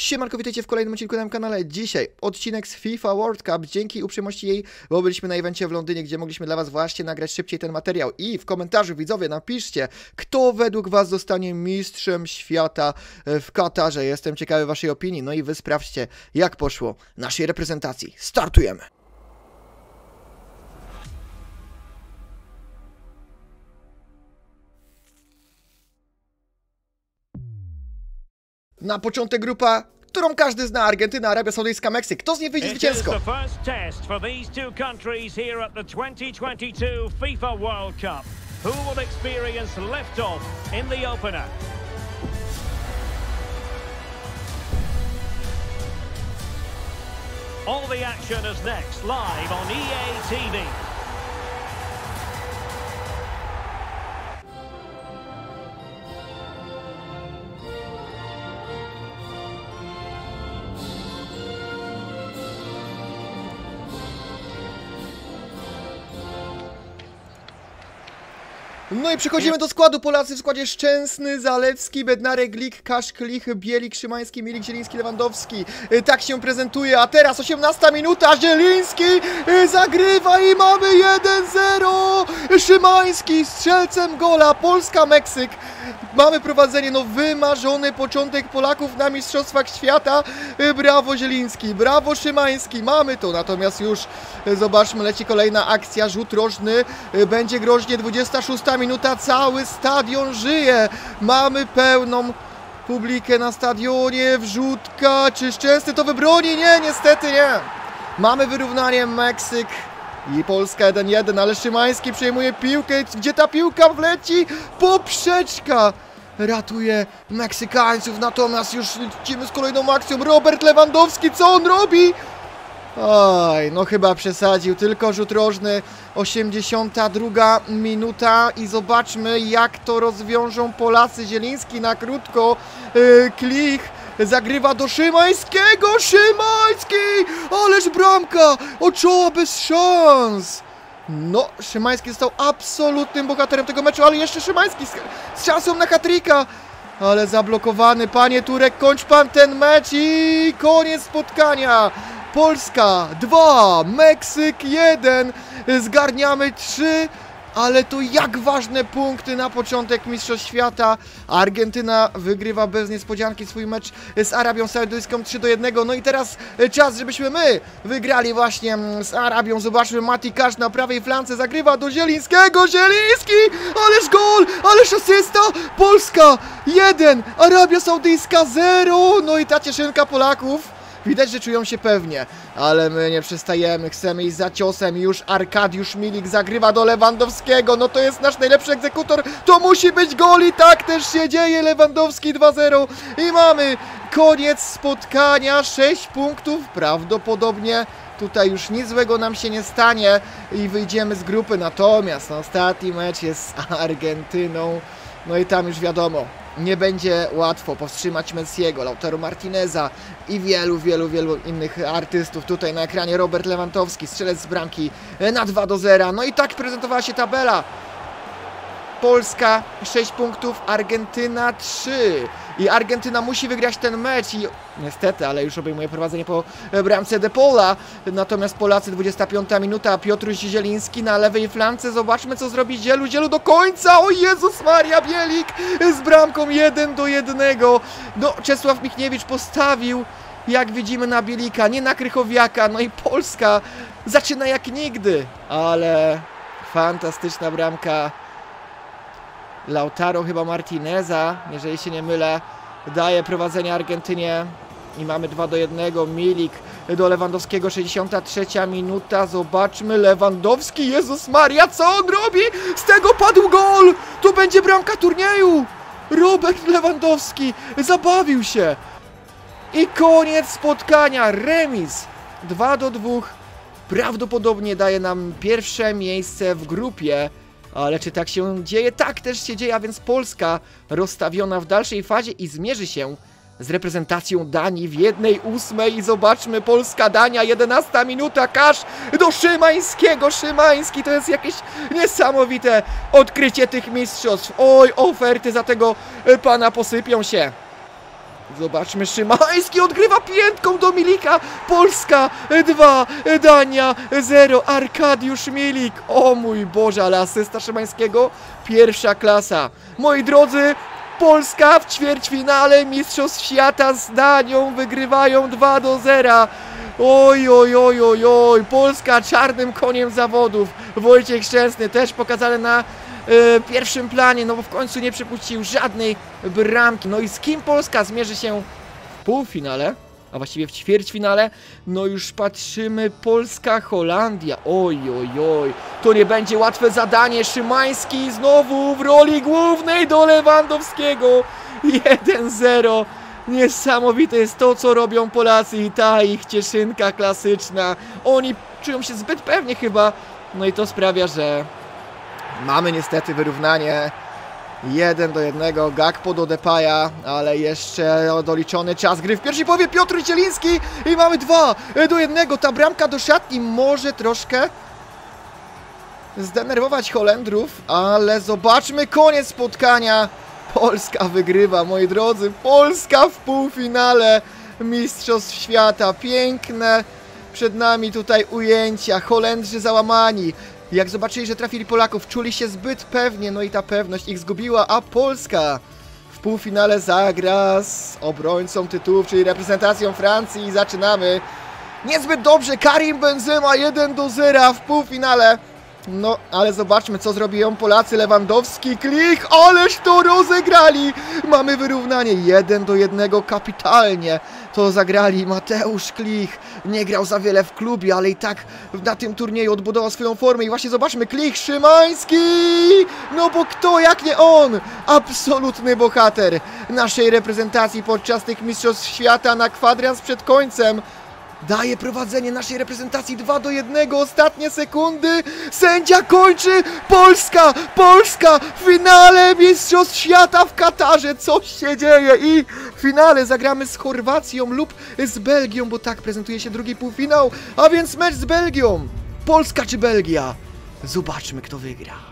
Siemanko, witajcie w kolejnym odcinku na moim kanale. Dzisiaj odcinek z FIFA World Cup. Dzięki uprzejmości jej, bo byliśmy na evencie w Londynie, gdzie mogliśmy dla was właśnie nagrać szybciej ten materiał. I w komentarzu widzowie napiszcie, kto według was zostanie mistrzem świata w Katarze. Jestem ciekawy waszej opinii. No i wy sprawdźcie, jak poszło naszej reprezentacji. Startujemy! Na początek grupa, którą każdy zna, Argentyna, Arabia Saudyjska, Meksyk. Kto z niej wyjdzie zwycięsko? the first test for these two countries here at the 2022 FIFA World Cup. Who will experience liftoff in the opener? All the action is next, live on EA TV. No i przechodzimy do składu. Polacy w składzie Szczęsny, Zalewski, Bednarek, Glik, Kasz, Klich, Bielik, Szymański, Milik, Zieliński, Lewandowski. Y, Tak się prezentuje, a teraz 18 minuta, Zieliński y, zagrywa i mamy 1-0. Szymański strzelcem gola, Polska-Meksyk. Mamy prowadzenie, no wymarzony początek Polaków na Mistrzostwach Świata. Y, Brawo Zieliński, brawo Szymański, mamy to. Natomiast już zobaczmy, leci kolejna akcja, rzut rożny. Będzie groźnie 26 minuta, cały stadion żyje. Mamy pełną publikę na stadionie, wrzutka, czy Szczęsny to wybroni? Nie, niestety nie. Mamy wyrównanie Meksyk i Polska 1-1, ale Szymański przejmuje piłkę. Gdzie ta piłka wleci? Poprzeczka! Ratuje Meksykańców, natomiast już lecimy z kolejną akcją. Robert Lewandowski, co on robi? Oj, no chyba przesadził, tylko rzut rożny, 82 minuta i zobaczmy jak to rozwiążą Polacy. Zieliński na krótko, yy, Klich zagrywa do Szymańskiego, Szymański, ależ bramka, oczoła bez szans. No, Szymański został absolutnym bohaterem tego meczu, ale jeszcze Szymański z, z szansą na hatryka. Ale zablokowany, panie Turek, kończ pan ten mecz i koniec spotkania. Polska 2, Meksyk 1, zgarniamy 3, ale to jak ważne punkty na początek Mistrzostw Świata. Argentyna wygrywa bez niespodzianki swój mecz z Arabią Saudyjską 3 do 1. No i teraz czas, żebyśmy my wygrali właśnie mm, z Arabią. Zobaczmy, Mati Kasz na prawej flance zagrywa do Zielińskiego. Zieliński! Ależ gol! Ależ asysta! Polska 1, Arabia Saudyjska 0. No i ta cieszynka Polaków. Widać, że czują się pewnie, ale my nie przestajemy, chcemy iść za ciosem. Już Arkadiusz Milik zagrywa do Lewandowskiego, no to jest nasz najlepszy egzekutor, to musi być gol i tak też się dzieje, Lewandowski 2-0 i mamy koniec spotkania, 6 punktów, prawdopodobnie tutaj już nic złego nam się nie stanie i wyjdziemy z grupy, natomiast ostatni mecz jest z Argentyną, no i tam już wiadomo, nie będzie łatwo powstrzymać Messiego, Lautaro Martineza i wielu, wielu, wielu innych artystów. Tutaj na ekranie Robert Lewandowski, strzelec z bramki na 2 do 0. No i tak prezentowała się tabela. Polska 6 punktów, Argentyna 3. I Argentyna musi wygrać ten mecz i niestety, ale już obejmuje prowadzenie po bramce De Paula. Natomiast Polacy 25 minuta, Piotruś Zieliński na lewej flance. Zobaczmy co zrobi Zielu. Zielu do końca. O Jezus Maria Bielik z bramką 1 do 1. No Czesław Michniewicz postawił jak widzimy na Bielika, nie na Krychowiaka. No i Polska zaczyna jak nigdy. Ale fantastyczna bramka Lautaro chyba Martineza, jeżeli się nie mylę, daje prowadzenie Argentynie i mamy 2 do 1. Milik do Lewandowskiego, 63 minuta. Zobaczmy, Lewandowski, Jezus Maria, co on robi? Z tego padł gol! To będzie bramka turnieju! Robert Lewandowski zabawił się. I koniec spotkania, remis 2 do 2. Prawdopodobnie daje nam pierwsze miejsce w grupie. Ale czy tak się dzieje? Tak też się dzieje, a więc Polska rozstawiona w dalszej fazie i zmierzy się z reprezentacją Danii w jednej ósmej zobaczmy Polska-Dania, 11 minuta, Kasz do Szymańskiego, Szymański, to jest jakieś niesamowite odkrycie tych mistrzostw. Oj, oferty za tego e, pana posypią się. Zobaczmy, Szymański odgrywa piętką do Milika. Polska 2, Dania 0, Arkadiusz Milik. O mój Boże, ale asysta Szymańskiego pierwsza klasa. Moi drodzy, Polska w ćwierćfinale Mistrzostw Świata z Danią wygrywają 2 do 0. Oj, oj, oj, oj, oj, Polska czarnym koniem zawodów. Wojciech Szczęsny też pokazany na pierwszym planie, no bo w końcu nie przepuścił żadnej bramki. No i z kim Polska zmierzy się w półfinale, a właściwie w ćwierćfinale? No już patrzymy, Polska-Holandia. Oj, oj, oj, to nie będzie łatwe zadanie. Szymański znowu w roli głównej do Lewandowskiego. 1-0. Niesamowite jest to, co robią Polacy i ta ich cieszynka klasyczna. Oni czują się zbyt pewnie chyba. No i to sprawia, że mamy niestety wyrównanie. 1 do 1, Gakpo do Depaya, ale jeszcze doliczony czas gry w pierwszej połowie Piotr Cieliński i mamy 2 do 1. Ta bramka do szatni może troszkę zdenerwować Holendrów, ale zobaczmy koniec spotkania. Polska wygrywa, moi drodzy. Polska w półfinale Mistrzostw Świata. Piękne przed nami tutaj ujęcia. Holendrzy załamani. Jak zobaczyli, że trafili Polaków, czuli się zbyt pewnie, no i ta pewność ich zgubiła, a Polska w półfinale zagra z obrońcą tytułów, czyli reprezentacją Francji i zaczynamy. Niezbyt dobrze, Karim Benzema 1 do 0 w półfinale. No, ale zobaczmy, co zrobią Polacy. Lewandowski, Klich, ależ to rozegrali! Mamy wyrównanie 1 do 1, kapitalnie to zagrali. Mateusz Klich nie grał za wiele w klubie, ale i tak na tym turnieju odbudował swoją formę. I właśnie zobaczmy, Klich, Szymański! No bo kto jak nie on? Absolutny bohater naszej reprezentacji podczas tych Mistrzostw Świata na kwadrans przed końcem. Daje prowadzenie naszej reprezentacji 2 do 1, ostatnie sekundy. Sędzia kończy. Polska, Polska w finale Mistrzostw Świata w Katarze. Coś się dzieje i w finale zagramy z Chorwacją lub z Belgią, bo tak prezentuje się drugi półfinał. A więc mecz z Belgią. Polska czy Belgia? Zobaczmy, kto wygra.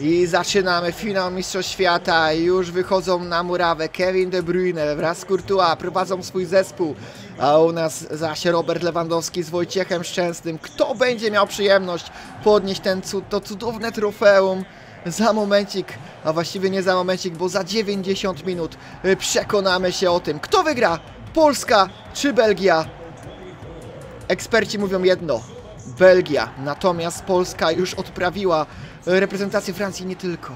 I zaczynamy finał Mistrzostw Świata. Już wychodzą na murawę Kevin De Bruyne wraz z Courtois prowadzą swój zespół. A u nas zaś Robert Lewandowski z Wojciechem Szczęsnym. Kto będzie miał przyjemność podnieść ten, to cudowne trofeum? Za momencik, a właściwie nie za momencik, bo za 90 minut y, przekonamy się o tym, kto wygra, Polska czy Belgia. Eksperci mówią jedno, Belgia, natomiast Polska już odprawiła reprezentację Francji nie tylko.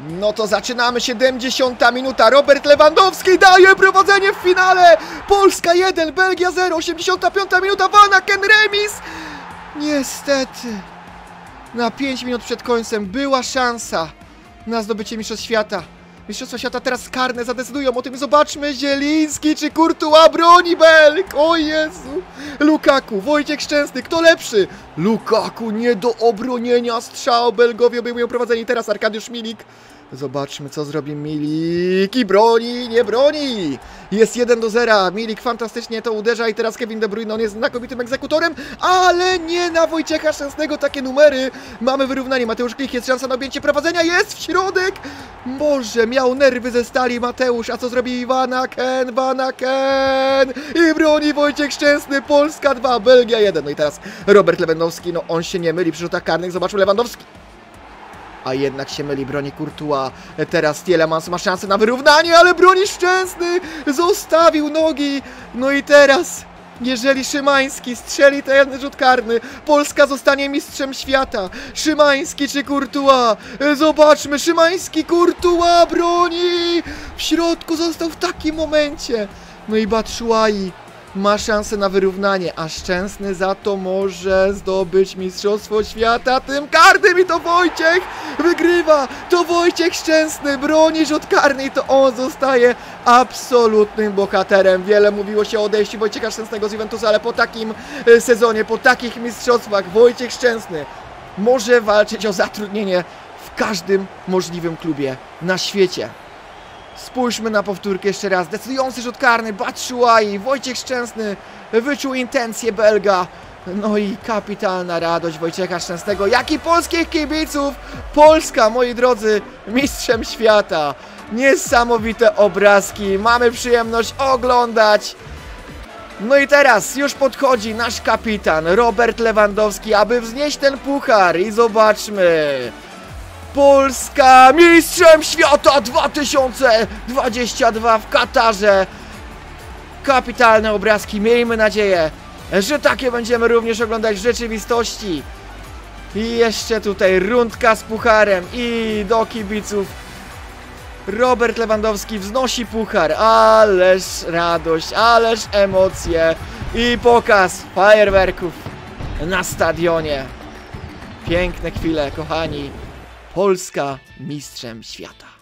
No to zaczynamy, 70 minuta, Robert Lewandowski daje prowadzenie w finale! Polska 1, Belgia 0, 85 minuta, Vanaken remis! Niestety, na 5 minut przed końcem była szansa na zdobycie Mistrzostw Świata. Mistrzostwa Świata teraz karne zadecydują o tym. Zobaczmy, Zieliński czy Courtois broni Belg. O Jezu. Lukaku, Wojciech Szczęsny, kto lepszy? Lukaku nie do obronienia strzał. Belgowie obejmują prowadzenie. Teraz Arkadiusz Milik. Zobaczmy, co zrobi Milik. I broni, nie broni. Jest 1 do 0. Milik fantastycznie to uderza i teraz Kevin De Bruyne, on jest znakomitym egzekutorem, ale nie na Wojciecha Szczęsnego takie numery. Mamy wyrównanie. Mateusz Klich, jest szansa na objęcie prowadzenia. Jest w środek. Boże, miał nerwy ze stali Mateusz. A co zrobi Vanaken? Vanaken! I broni Wojciech Szczęsny. Polska 2, Belgia 1. No i teraz Robert Lewandowski, no on się nie myli przy rzutach karnych. Zobaczmy Lewandowski. A jednak się myli, broni Courtois. Teraz Tielemans ma szansę na wyrównanie, ale broni Szczęsny! Zostawił nogi! No i teraz, jeżeli Szymański strzeli ten rzut karny, Polska zostanie mistrzem świata. Szymański czy Courtois? Zobaczmy, Szymański, Courtois broni! W środku został w takim momencie. No i Batshuayi ma szansę na wyrównanie, a Szczęsny za to może zdobyć Mistrzostwo Świata tym karnym i to Wojciech wygrywa! To Wojciech Szczęsny broni rzut karny i to on zostaje absolutnym bohaterem. Wiele mówiło się o odejściu Wojciecha Szczęsnego z Juventusa, ale po takim e, sezonie, po takich mistrzostwach Wojciech Szczęsny może walczyć o zatrudnienie w każdym możliwym klubie na świecie. Spójrzmy na powtórkę jeszcze raz. Decydujący rzut karny, Batshuayi, Wojciech Szczęsny wyczuł intencje Belga. No i kapitalna radość Wojciecha Szczęsnego, jak i polskich kibiców. Polska, moi drodzy, mistrzem świata. Niesamowite obrazki, mamy przyjemność oglądać. No i teraz już podchodzi nasz kapitan Robert Lewandowski, aby wznieść ten puchar i zobaczmy. Polska mistrzem świata 2022 w Katarze. Kapitalne obrazki, miejmy nadzieję, że takie będziemy również oglądać w rzeczywistości. I jeszcze tutaj rundka z pucharem i do kibiców. Robert Lewandowski wznosi puchar, ależ radość, ależ emocje i pokaz fajerwerków na stadionie. Piękne chwile, kochani. Polska mistrzem świata.